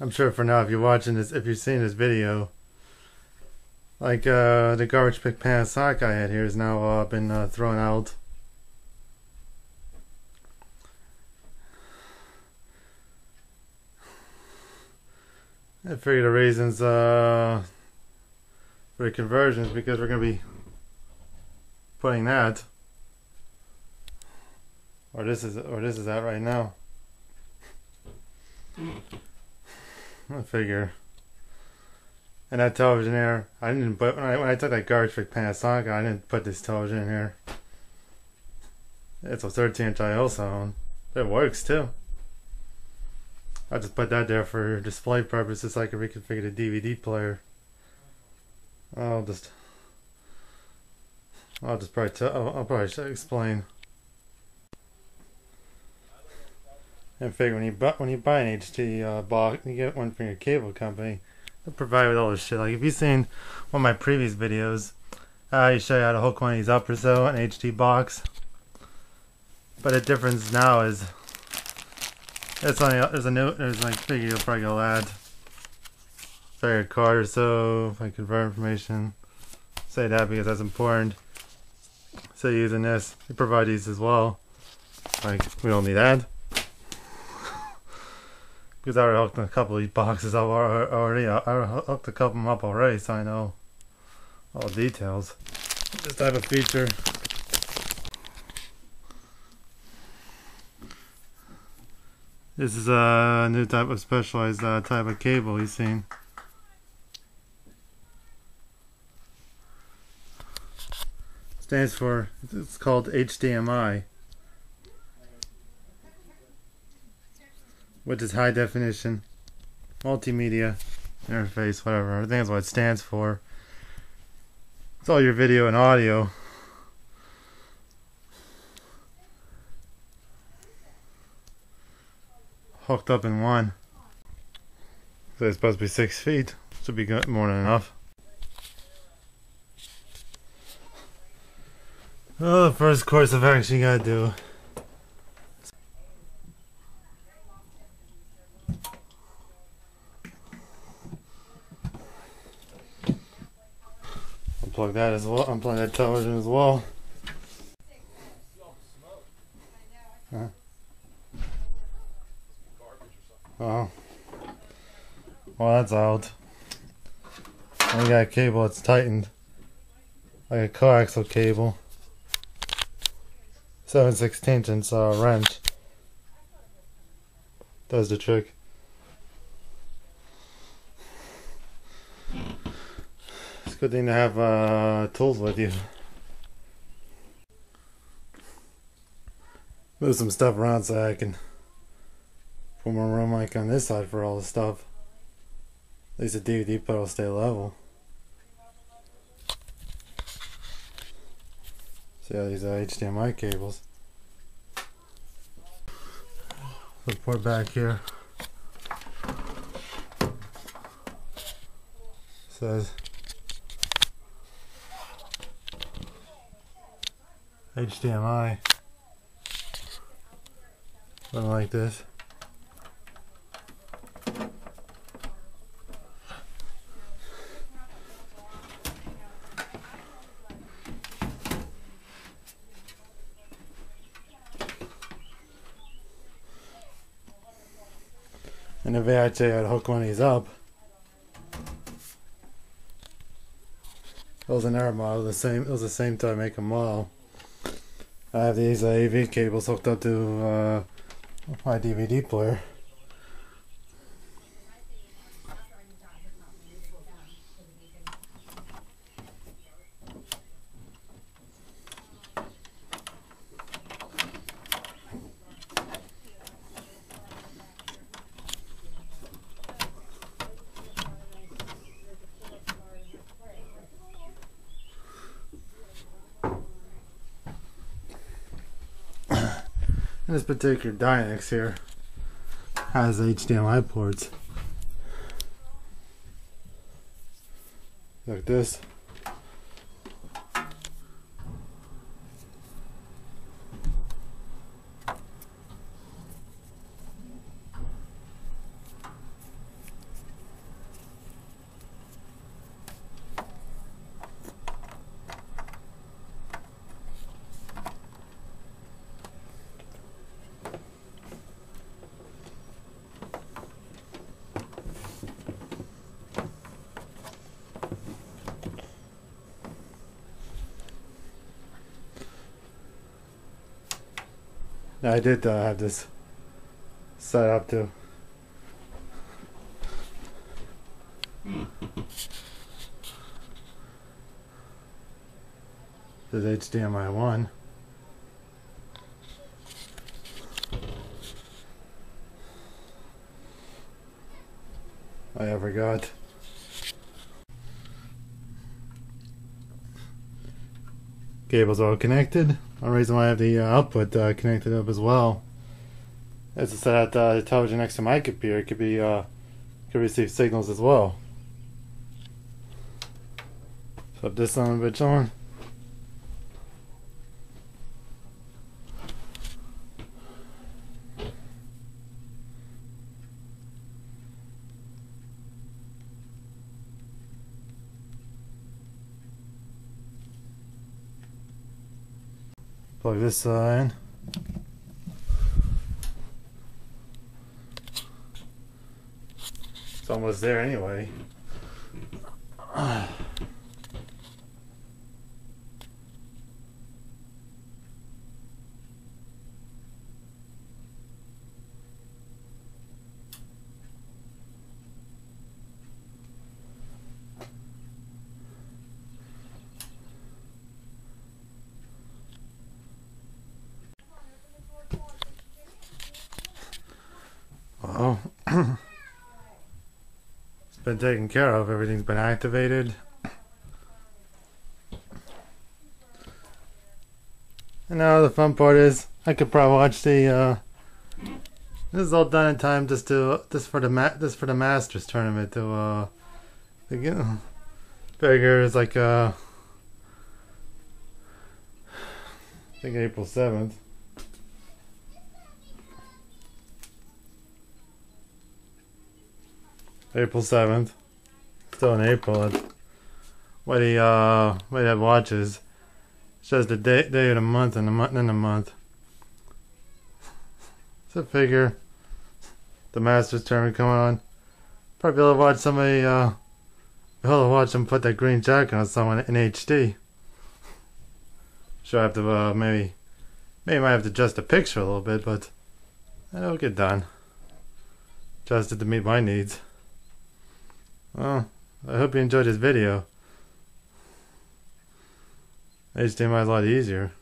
I'm sure for now, if you're watching this, if you're seeing this video, like uh, the garbage pick Panasonic I had here has now uh, been uh, thrown out. I figure the reasons uh, for the conversion is because we're going to be putting that, or this is, or this is that right now. I figure. And that television there, I didn't put when I when I took that garbage pick Panasonic, I didn't put this television in here. It's a 13 inch I. It works too. I just put that there for display purposes so I can reconfigure the DVD player. I'll just I'll just probably tell, I'll probably explain. And figure when you buy when you buy an HD uh, box, you get one from your cable company. They provide with all this shit. Like if you've seen one of my previous videos, I show you how to hook one of these up or so an HD box. But the difference now is it's only there's a note there's like figure you'll probably go a card or so if I convert information. Say that because that's important. So using this, they provide these as well. Like we don't need that. Because I already hooked a couple of these boxes up already. I hooked a couple of them up already, so I know all details. This type of feature. This is a new type of specialized uh, type of cable you've seen. Stands for, it's called HDMI. Which is high definition multimedia interface, whatever. I think that's what it stands for. It's all your video and audio. Hooked up in one. So it's supposed to be six feet. Should be good, more than enough. Oh, first course of action you gotta do unplug that as well. Unplug that television as well. Huh? Oh. Well, that's out. I got a cable that's tightened. Like a coaxial cable. 7 16 inch uh, wrench. Does the trick. Good thing to have uh, tools with you. Move some stuff around so I can put more room mic on this side for all the stuff. At least the DVD player will stay level. See how these uh, HDMI cables. Let's port back here. Says HDMI. Something like this. And if I say I'd hook one of these up, it was an error model, the same, it was the same time make a model. I have these AV cables hooked up to uh, my DVD player. This particular Dynex here has HDMI ports. Like this. I did uh, have this set up to. This is HDMI 1. I forgot. Cable's all connected. One reason why I have the uh, output uh, connected up as well is set out uh, the television next to my computer. Could be uh, could receive signals as well. Flip this on a bitch on. Plug this in. It's almost there anyway. Well, it's been taken care of. Everything's been activated. And now the fun part is I could probably watch the. Uh, this is all done in time just to just for the ma- just for the Masters tournament to uh, to get, like uh, I think April seventh. April seventh. Still in April. What he uh what he watches shows the day day of the month and the month and the month. So figure the Masters tournament coming on. Probably able to watch somebody uh be able to watch them put that green jacket on someone in HD. Sure I have to uh maybe maybe might have to adjust the picture a little bit, but it'll get done. Adjusted to meet my needs. Well, I hope you enjoyed this video. HDMI is a lot easier.